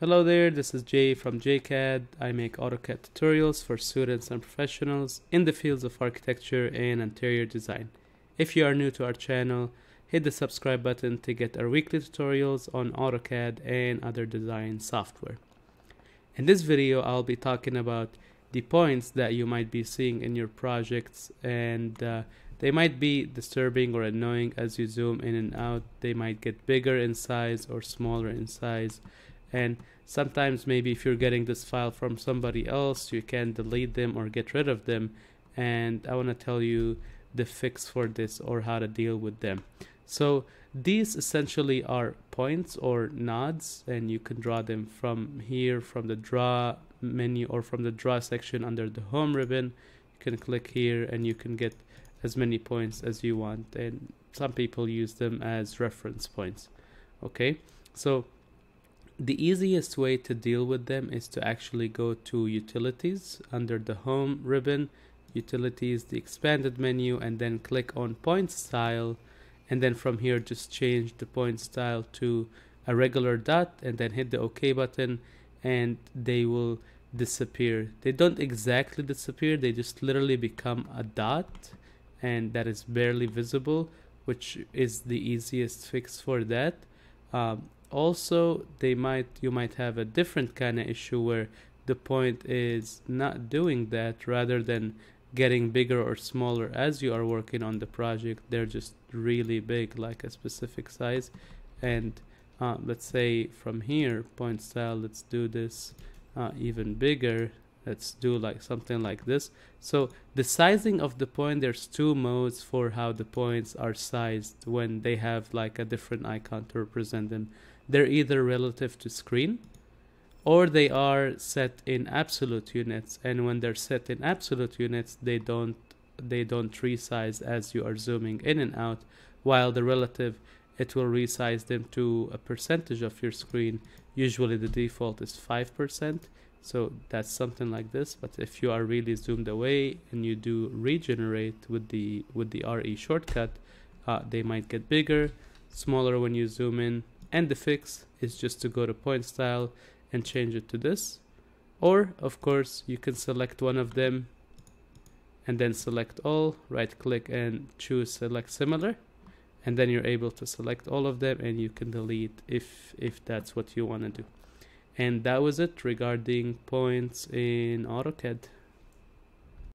Hello there, this is Jay from Jay Cad. I make AutoCAD tutorials for students and professionals in the fields of architecture and interior design. If you are new to our channel, hit the subscribe button to get our weekly tutorials on AutoCAD and other design software. In this video, I'll be talking about the points that you might be seeing in your projects and uh, they might be disturbing or annoying as you zoom in and out. They might get bigger in size or smaller in size and sometimes maybe if you're getting this file from somebody else you can delete them or get rid of them. And I want to tell you the fix for this or how to deal with them. So these essentially are points or nodes and you can draw them from here from the draw menu or from the draw section under the home ribbon. You can click here and you can get as many points as you want. And some people use them as reference points. Okay? So the easiest way to deal with them is to actually go to utilities under the home ribbon utilities the expanded menu and then click on point style and then from here just change the point style to a regular dot and then hit the ok button and they will disappear. They don't exactly disappear they just literally become a dot and that is barely visible which is the easiest fix for that. Um, also they might you might have a different kind of issue where the point is not doing that rather than getting bigger or smaller as you are working on the project. They're just really big like a specific size. And uh, let's say from here point style let's do this uh, even bigger let's do like something like this. So the sizing of the point there's two modes for how the points are sized when they have like a different icon to represent them. They're either relative to screen or they are set in absolute units and when they're set in absolute units they don't they don't resize as you are zooming in and out while the relative it will resize them to a percentage of your screen. Usually the default is 5% so that's something like this but if you are really zoomed away and you do regenerate with the with the RE shortcut uh, they might get bigger smaller when you zoom in and the fix is just to go to point style and change it to this. Or of course you can select one of them and then select all right click and choose select similar and then you're able to select all of them and you can delete if if that's what you want to do and that was it regarding points in AutoCAD